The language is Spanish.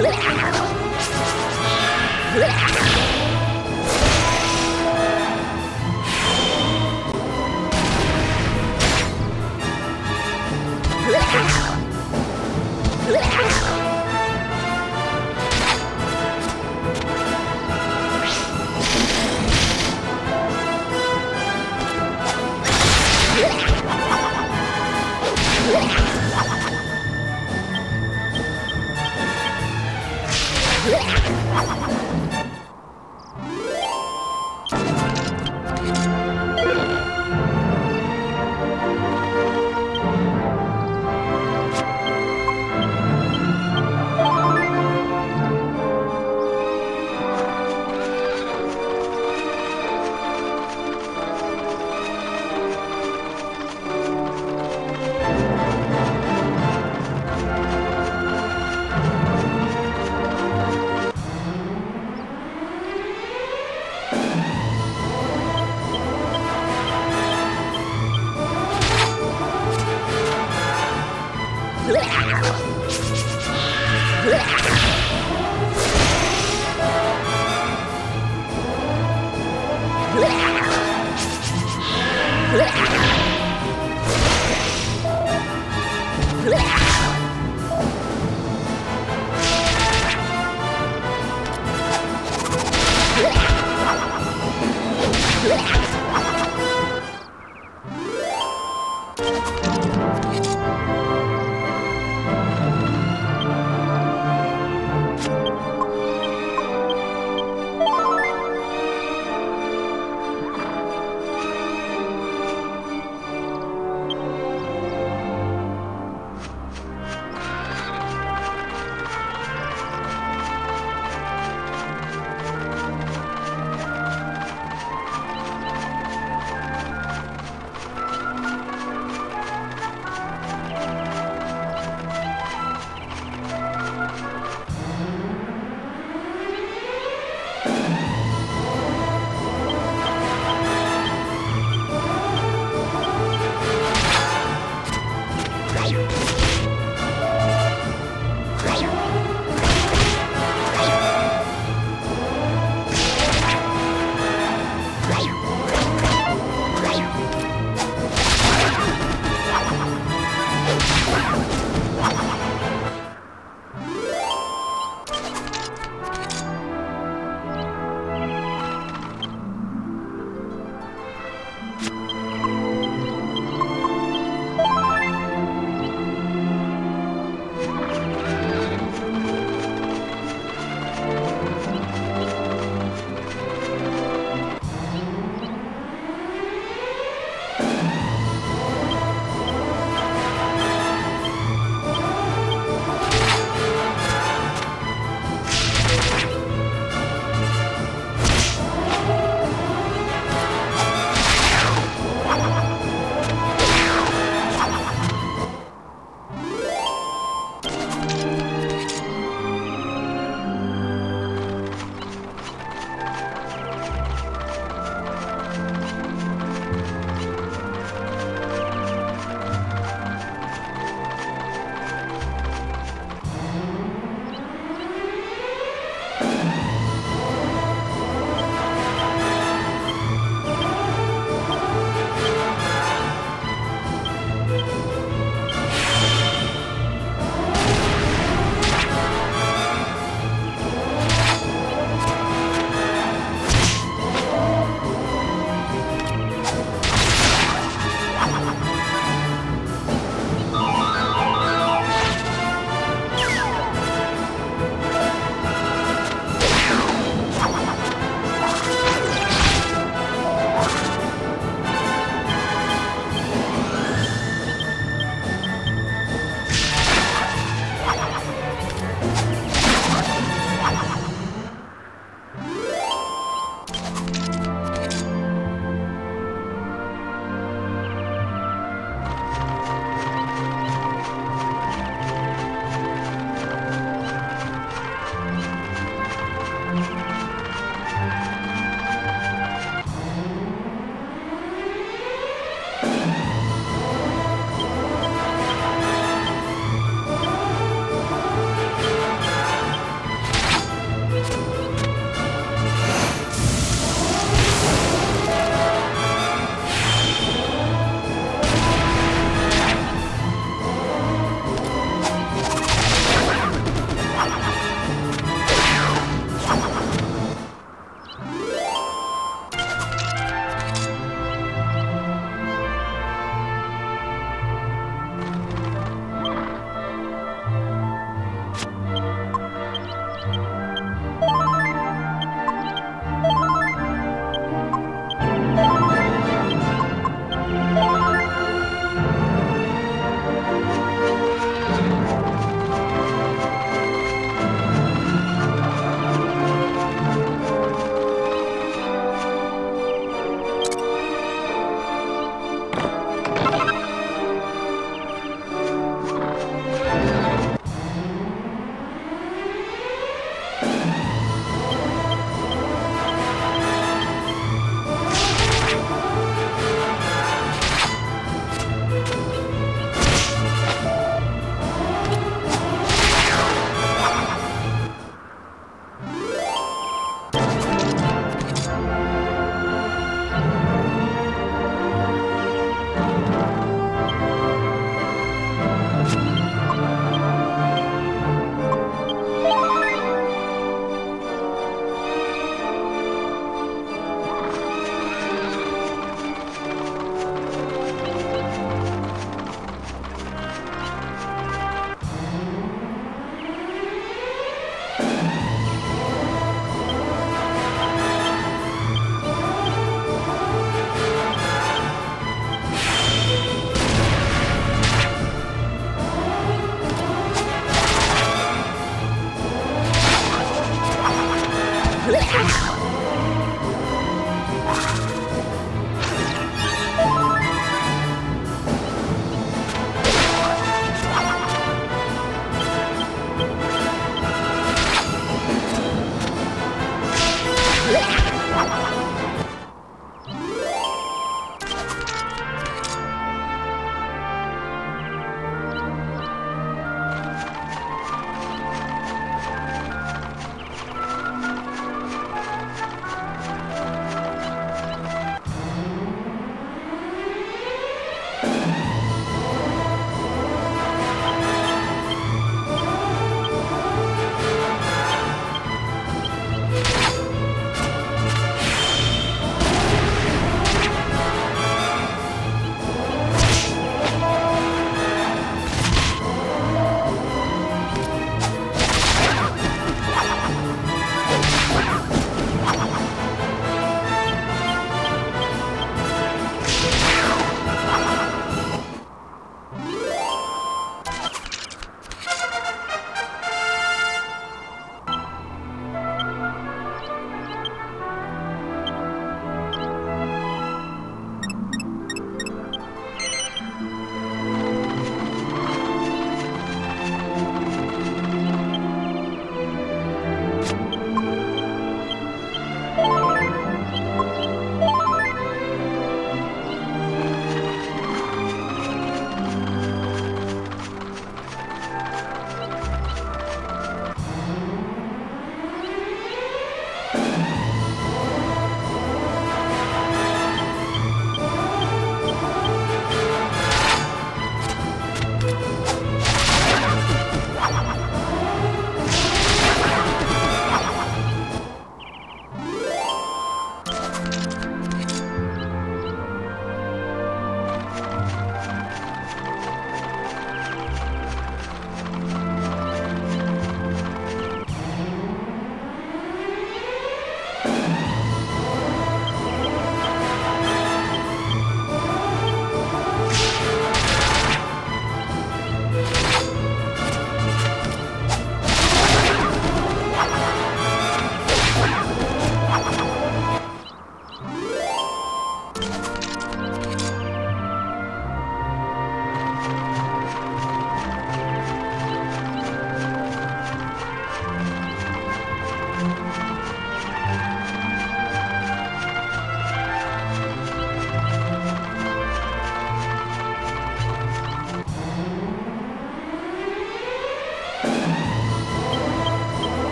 Yeah! Yeah!